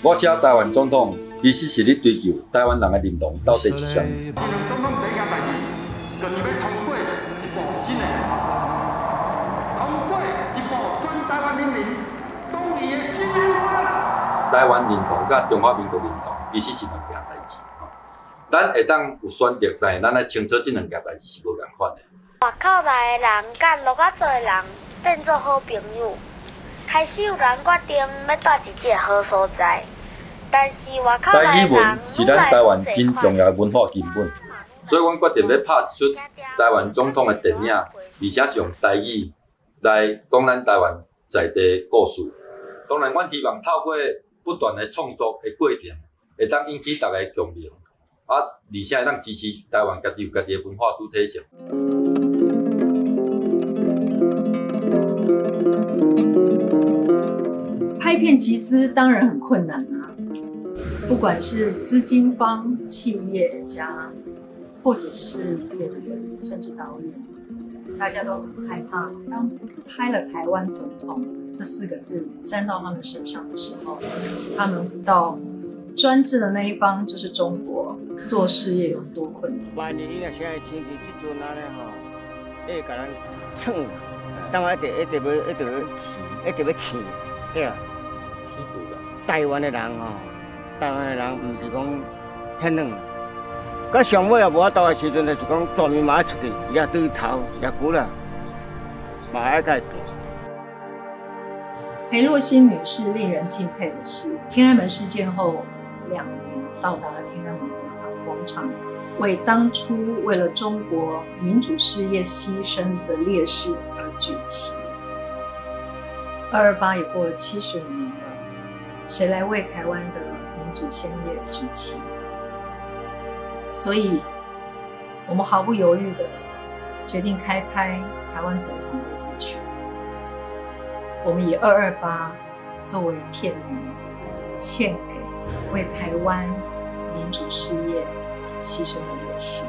我写台湾总统，其实是咧追求台湾人的认同到底是啥物？今任总统第一件代志，就是要通过一部新的法，通过一部全台湾人民同意的新法。台湾认同甲中华民国认同，其实是两件代志。咱会当有选择，但是咱来清楚这两件代志是无共款的。外口来的人甲陆家嘴的人变做好朋友，开始有人决定要住一个好所在。但是外口来的人是咱台湾真重要的文化根本，所以阮决定要拍一出台湾总统的电影，而且是用台语来讲咱台湾在地的故事。当然，阮希望透过不断的创作的过程，会当引起大家共鸣。啊，而且会当支持台湾家己有家己的文化主体性。片集资当然很困难啊，不管是资金方、企业家，或者是演员，甚至导演，大家都很害怕。当拍了“台湾总统”这四个字沾到他们身上的时候，他们到专制的那一方就是中国。做事业有多困难？万一伊若现在天气即阵安尼吼，会甲咱蹭，当然一直一直要一直要饲，一直要饲，对啊。台湾的人吼，台湾的人毋是讲很软，佮上尾也无法度的时阵，就是讲大面嘛出去，也对头也久了，嘛爱改变。裴洛西女士令人敬佩的是，天安门事件后两年到达了天安门。广场为当初为了中国民主事业牺牲的烈士而举旗。二二八也过了七十五年了，谁来为台湾的民主先烈举旗？所以，我们毫不犹豫的决定开拍台湾总统的一部曲。我们以二二八作为片名，献给为台湾。民主事业牺牲的烈士。